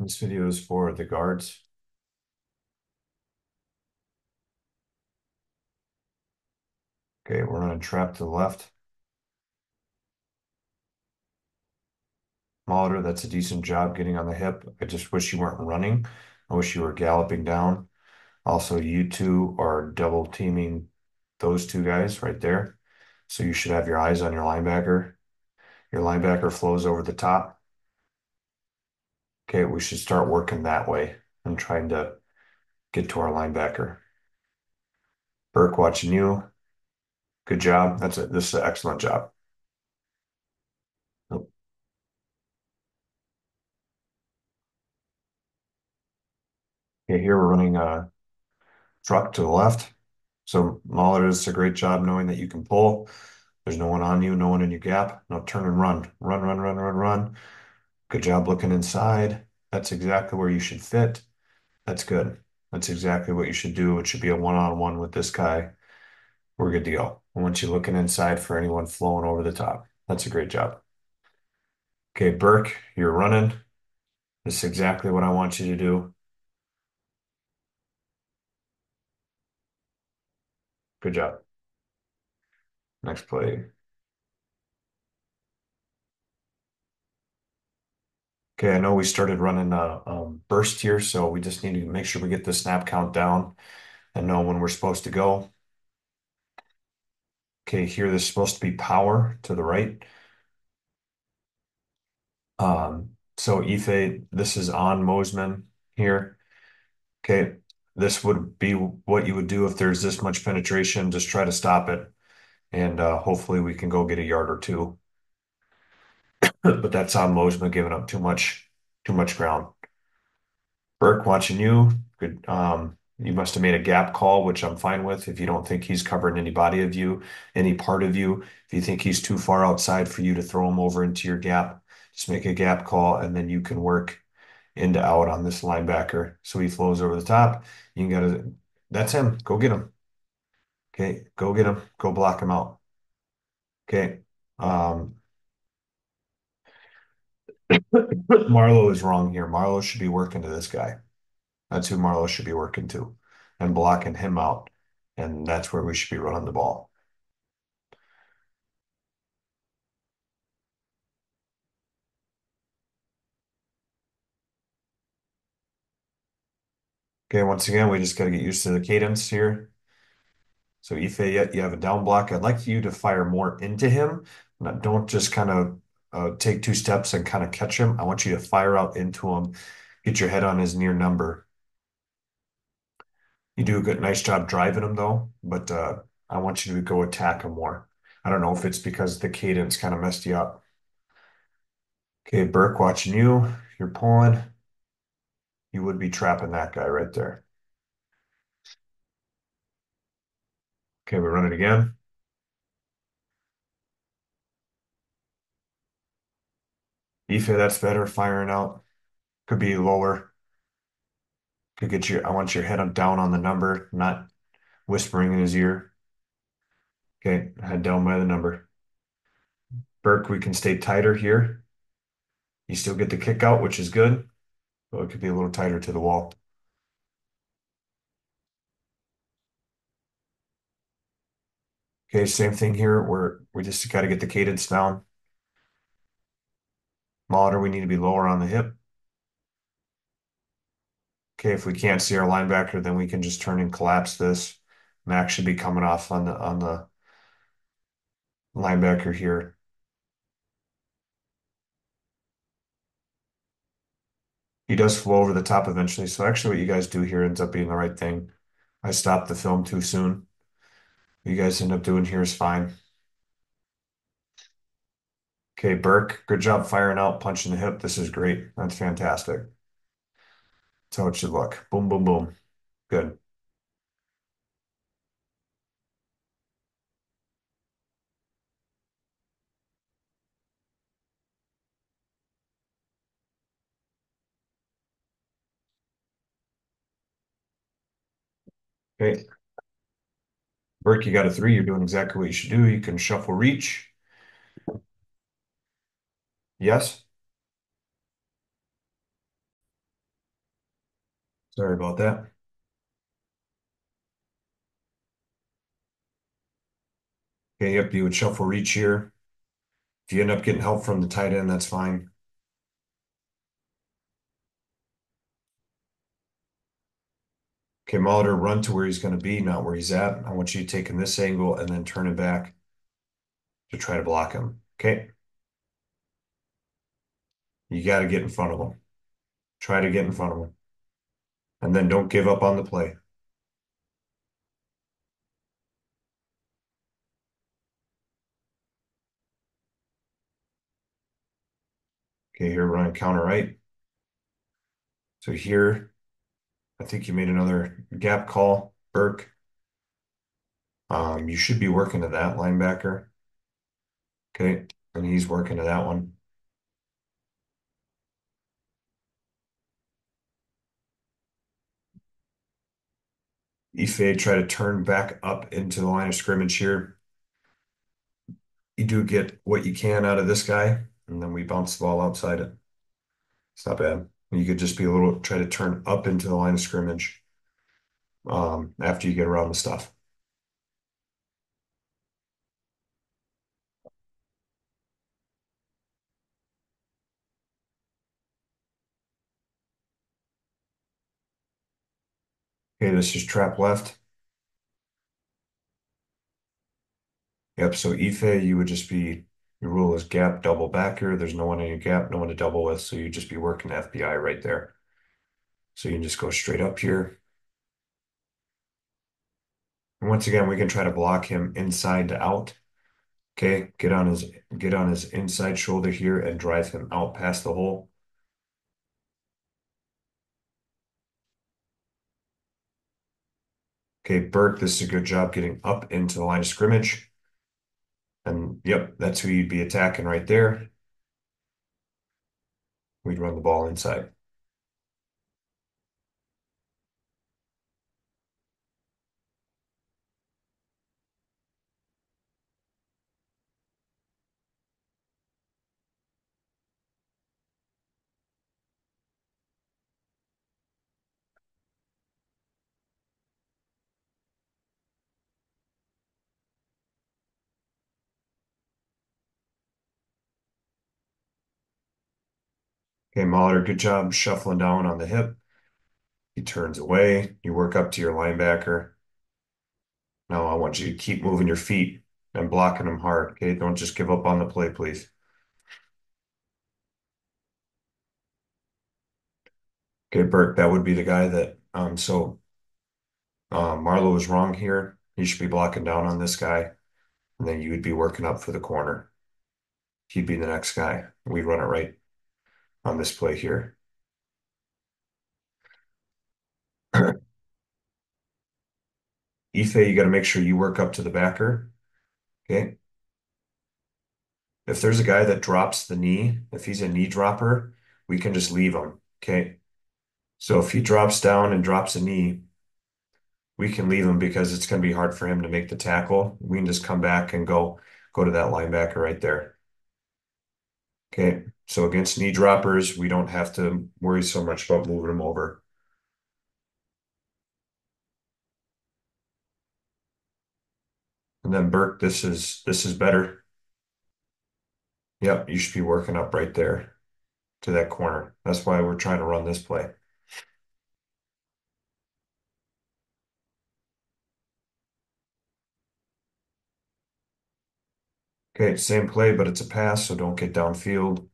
This video is for the guards. Okay, we're running trap to the left. Molitor, that's a decent job getting on the hip. I just wish you weren't running. I wish you were galloping down. Also, you two are double teaming those two guys right there. So you should have your eyes on your linebacker. Your linebacker flows over the top. Okay, we should start working that way and trying to get to our linebacker. Burke watching you. Good job. That's it. This is an excellent job. Okay, here we're running a truck to the left. So Mahler does a great job knowing that you can pull. There's no one on you, no one in your gap. Now turn and run. Run, run, run, run, run. Good job looking inside. That's exactly where you should fit. That's good. That's exactly what you should do. It should be a one-on-one with this guy. We're good to go. I want you looking inside for anyone flowing over the top. That's a great job. Okay, Burke, you're running. This is exactly what I want you to do. Good job. Next play. Okay, I know we started running a um, burst here, so we just need to make sure we get the snap count down and know when we're supposed to go. Okay, here this is supposed to be power to the right. Um, so Ife, this is on Mosman here. Okay, this would be what you would do if there's this much penetration. Just try to stop it, and uh, hopefully we can go get a yard or two. but that's on Mosman giving up too much, too much ground. Burke watching you. Good. Um, you must have made a gap call, which I'm fine with. If you don't think he's covering any body of you, any part of you, if you think he's too far outside for you to throw him over into your gap, just make a gap call, and then you can work into out on this linebacker. So he flows over the top. You can get it. That's him. Go get him. Okay, go get him. Go block him out. Okay. Um, Marlowe is wrong here. Marlowe should be working to this guy. That's who Marlowe should be working to and blocking him out. And that's where we should be running the ball. Okay, once again, we just got to get used to the cadence here. So Ife, you have a down block. I'd like you to fire more into him. Don't just kind of uh, take two steps and kind of catch him. I want you to fire out into him, get your head on his near number. You do a good, nice job driving him though, but uh, I want you to go attack him more. I don't know if it's because the cadence kind of messed you up. Okay, Burke watching you. You're pulling. You would be trapping that guy right there. Okay, we run it again. Ife, that's better. Firing out. Could be lower. Could get your, I want your head down on the number, not whispering in his ear. Okay, head down by the number. Burke, we can stay tighter here. You still get the kick out, which is good. But it could be a little tighter to the wall. Okay, same thing here. We're we just got to get the cadence down. Molitor, we need to be lower on the hip. Okay, if we can't see our linebacker, then we can just turn and collapse this. Max should be coming off on the on the linebacker here. He does flow over the top eventually. So actually what you guys do here ends up being the right thing. I stopped the film too soon. What you guys end up doing here is fine. Okay, Burke, good job firing out, punching the hip. This is great. That's fantastic. That's how it should look. Boom, boom, boom. Good. Okay. Burke, you got a three. You're doing exactly what you should do. You can shuffle reach. Yes. Sorry about that. Okay, yep, you would shuffle reach here. If you end up getting help from the tight end, that's fine. Okay, Molitor, run to where he's going to be, not where he's at. I want you taking this angle and then turn it back to try to block him. Okay. You got to get in front of them. Try to get in front of them. And then don't give up on the play. Okay, here running counter right. So here, I think you made another gap call, Burke. Um, you should be working to that linebacker. Okay, and he's working to that one. Ife try to turn back up into the line of scrimmage here. You do get what you can out of this guy, and then we bounce the ball outside it. It's not bad. You could just be a little, try to turn up into the line of scrimmage um, after you get around the stuff. Okay, this is trap left. Yep, so Ife, you would just be, your rule is gap double backer. There's no one in your gap, no one to double with, so you'd just be working FBI right there. So you can just go straight up here. And once again, we can try to block him inside to out. Okay, get on his get on his inside shoulder here and drive him out past the hole. Okay, Burke, this is a good job getting up into the line of scrimmage. And yep, that's who you'd be attacking right there. We'd run the ball inside. Okay, Molitor, good job shuffling down on the hip. He turns away. You work up to your linebacker. Now I want you to keep moving your feet and blocking them hard. Okay, don't just give up on the play, please. Okay, Burke, that would be the guy that, um, so um, Marlowe was wrong here. He should be blocking down on this guy, and then you would be working up for the corner. He'd be the next guy. We'd run it right on this play here. Ife, you got to make sure you work up to the backer. Okay. If there's a guy that drops the knee, if he's a knee dropper, we can just leave him. Okay. So if he drops down and drops a knee, we can leave him because it's going to be hard for him to make the tackle. We can just come back and go go to that linebacker right there. Okay. So against knee droppers, we don't have to worry so much about moving them over. And then Burke, this is this is better. Yep, you should be working up right there to that corner. That's why we're trying to run this play. Okay, same play, but it's a pass, so don't get downfield.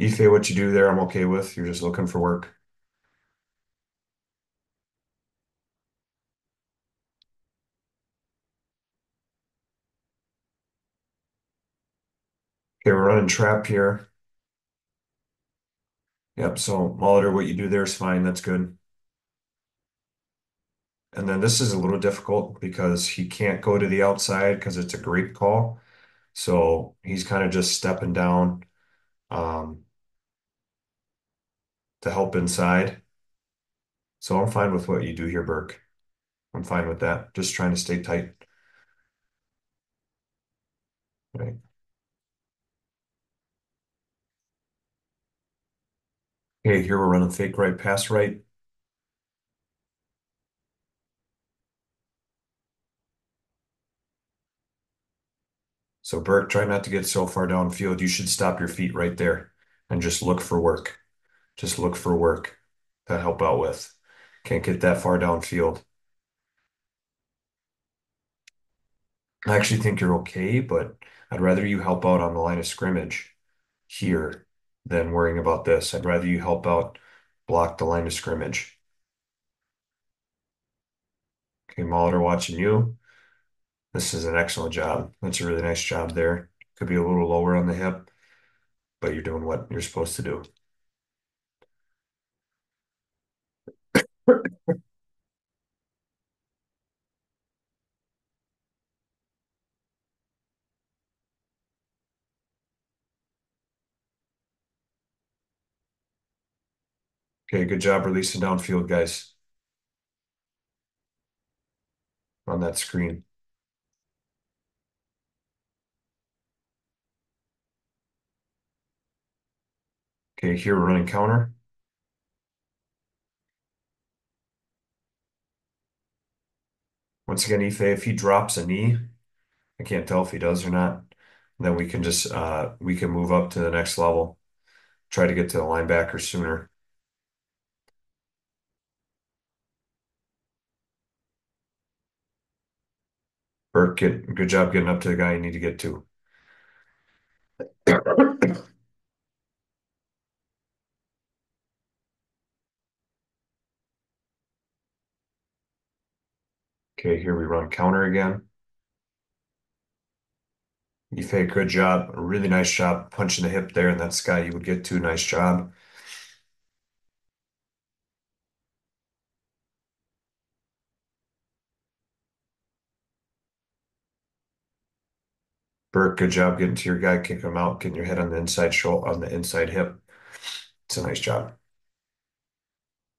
Ife, what you do there, I'm okay with. You're just looking for work. Okay, we're running trap here. Yep, so Molitor, what you do there is fine. That's good. And then this is a little difficult because he can't go to the outside because it's a great call. So he's kind of just stepping down um, to help inside. So I'm fine with what you do here, Burke. I'm fine with that. Just trying to stay tight. Right. Okay, here we're running fake right, pass right. So Burke, try not to get so far downfield. You should stop your feet right there and just look for work. Just look for work to help out with. Can't get that far downfield. I actually think you're okay, but I'd rather you help out on the line of scrimmage here than worrying about this. I'd rather you help out, block the line of scrimmage. Okay, Molitor watching you. This is an excellent job. That's a really nice job there. Could be a little lower on the hip, but you're doing what you're supposed to do. Okay, good job releasing downfield, guys, on that screen. Okay, here we're running counter. Once again, Ife, if he drops a knee, I can't tell if he does or not, then we can just uh we can move up to the next level. Try to get to the linebacker sooner. Burke, get good job getting up to the guy you need to get to. Okay, here we run counter again. Ife, good job. Really nice job punching the hip there, that's the guy you would get to. Nice job. Burke, good job getting to your guy, kicking him out, getting your head on the inside shoulder, on the inside hip. It's a nice job.